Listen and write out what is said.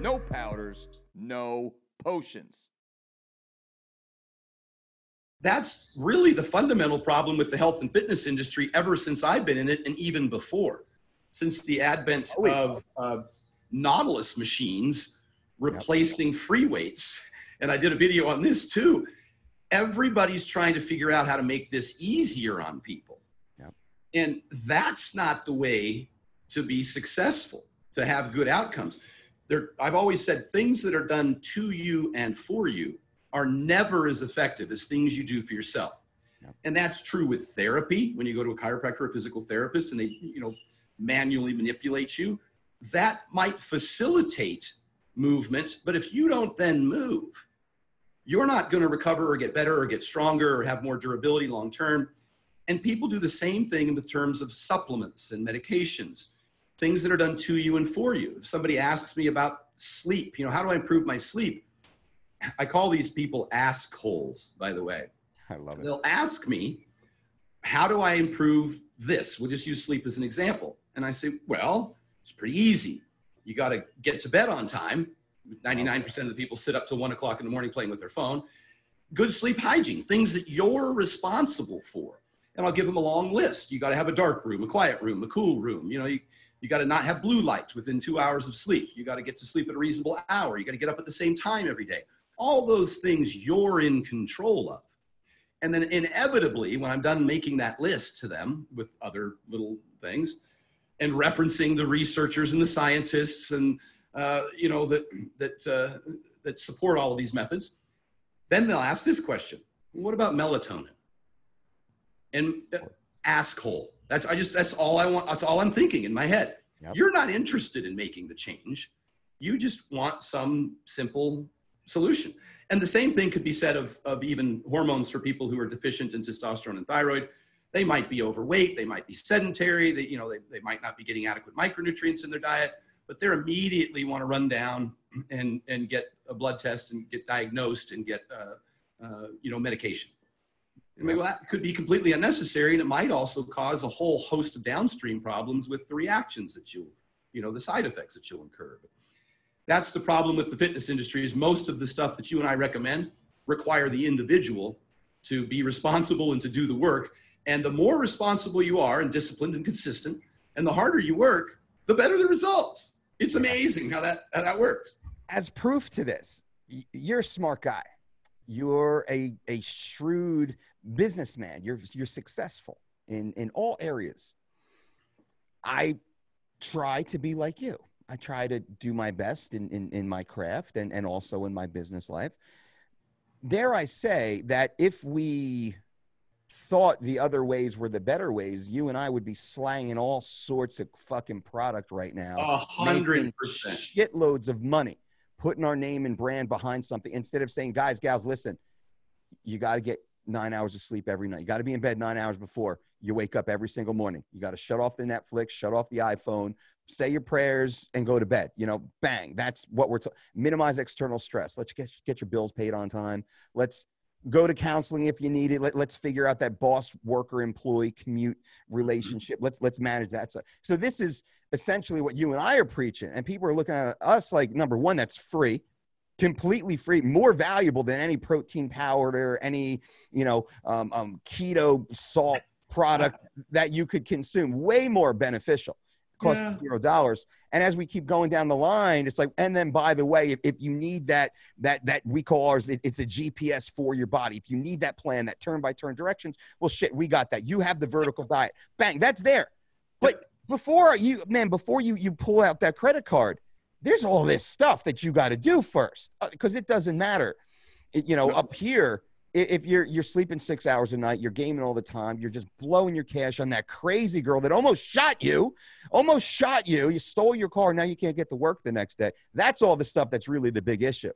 no powders, no potions. That's really the fundamental problem with the health and fitness industry ever since I've been in it and even before. Since the advent Always. of uh, Nautilus machines replacing free weights. And I did a video on this too. Everybody's trying to figure out how to make this easier on people. Yep. And that's not the way to be successful, to have good outcomes. There, I've always said things that are done to you and for you are never as effective as things you do for yourself. Yep. And that's true with therapy. When you go to a chiropractor or physical therapist and they, you know, manually manipulate you, that might facilitate movement. But if you don't then move, you're not going to recover or get better or get stronger or have more durability long term. And people do the same thing in the terms of supplements and medications, things that are done to you and for you. If somebody asks me about sleep, you know, how do I improve my sleep? I call these people ask holes, by the way. I love it. They'll ask me, how do I improve this? We'll just use sleep as an example. And I say, well, it's pretty easy. You got to get to bed on time. 99% of the people sit up till one o'clock in the morning playing with their phone. Good sleep hygiene, things that you're responsible for. And I'll give them a long list. You got to have a dark room, a quiet room, a cool room. You know, you, you got to not have blue light within two hours of sleep. You got to get to sleep at a reasonable hour. You got to get up at the same time every day. All those things you're in control of. And then inevitably, when I'm done making that list to them with other little things and referencing the researchers and the scientists and uh, you know that that uh, that support all of these methods, then they'll ask this question: What about melatonin? And uh, ask hole. That's I just that's all I want. That's all I'm thinking in my head. Yep. You're not interested in making the change. You just want some simple solution. And the same thing could be said of, of even hormones for people who are deficient in testosterone and thyroid. They might be overweight, they might be sedentary, they, you know, they, they might not be getting adequate micronutrients in their diet, but they immediately want to run down and, and get a blood test and get diagnosed and get, uh, uh, you know, medication. I mean, that could be completely unnecessary, and it might also cause a whole host of downstream problems with the reactions that you'll, you know, the side effects that you'll incur. But that's the problem with the fitness industry is most of the stuff that you and I recommend require the individual to be responsible and to do the work. And the more responsible you are and disciplined and consistent, and the harder you work, the better the results. It's amazing how that how that works. As proof to this, you're a smart guy. You're a, a shrewd businessman. You're you're successful in in all areas. I try to be like you. I try to do my best in, in, in my craft and, and also in my business life. Dare I say that if we thought the other ways were the better ways, you and I would be slanging all sorts of fucking product right now. A hundred percent. Shitloads of money, putting our name and brand behind something instead of saying, guys, gals, listen, you got to get nine hours of sleep every night. You got to be in bed nine hours before you wake up every single morning. You got to shut off the Netflix, shut off the iPhone, say your prayers, and go to bed. You know, bang. That's what we're talking. Minimize external stress. Let's get get your bills paid on time. Let's go to counseling if you need it. Let, let's figure out that boss worker employee commute relationship. Let's let's manage that. So, so this is essentially what you and I are preaching, and people are looking at us like number one, that's free completely free, more valuable than any protein powder, any you know um, um, keto salt product that you could consume. Way more beneficial. Costs Yeah. zero dollars. And as we keep going down the line, it's like, and then by the way, if, if you need that that that we call ours, it, it's a GPS for your body. If you need that plan, that turn by turn directions, well, shit, we got that. You have the vertical diet. Bang, that's there. But before you, man, before you you pull out that credit card, there's all this stuff that you got to do first uh, because it doesn't matter It- you know No. up here if you're you're sleeping six hours a night you're gaming all the time you're just blowing your cash on that crazy girl that almost shot you almost shot you you stole your car now you can't get to work the next day. That's all the stuff that's really the big issue